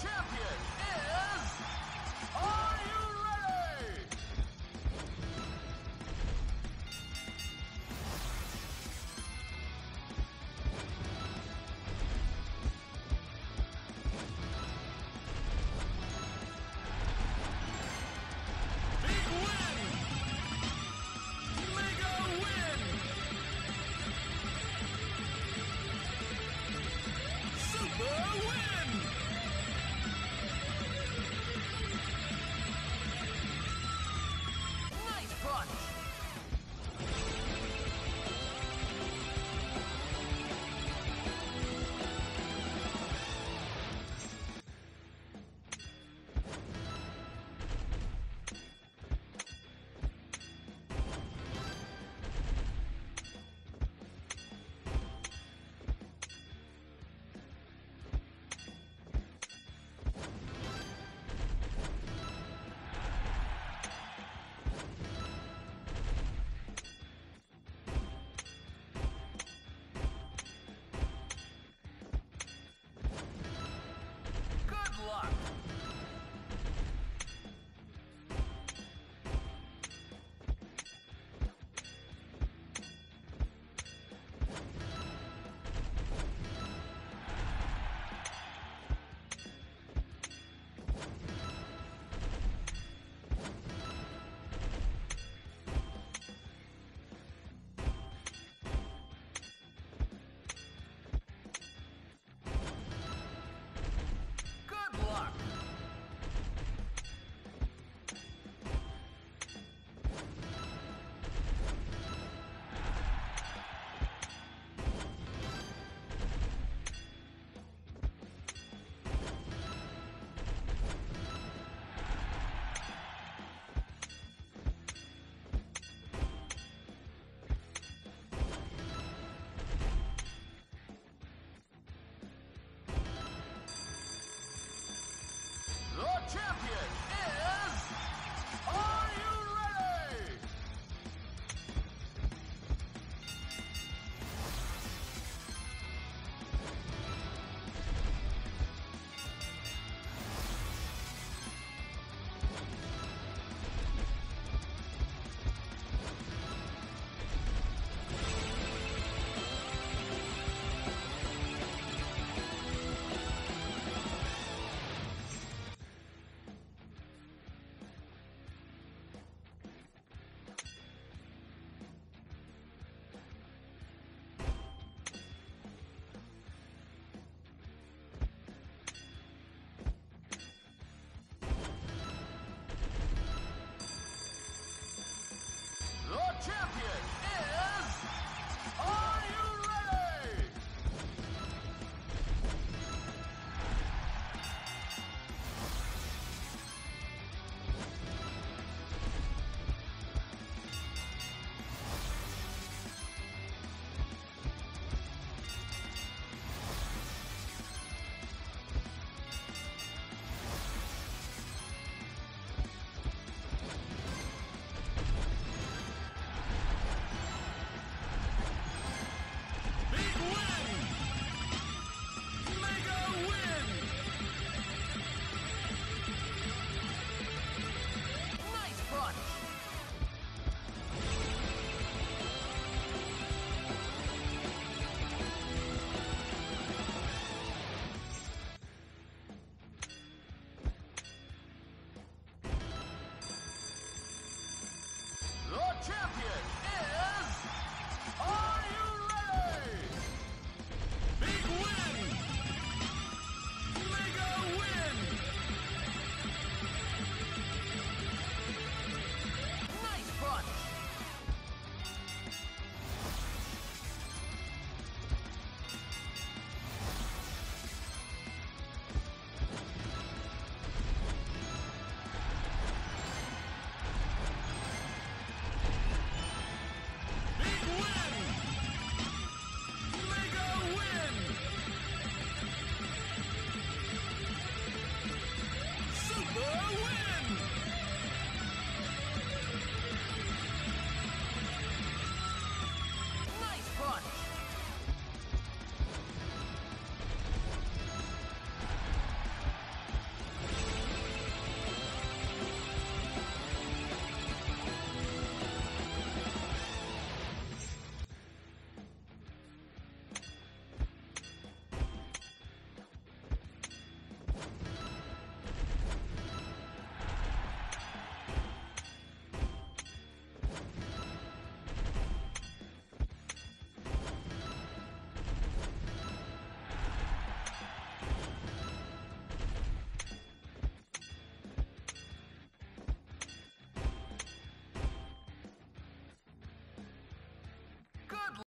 champion.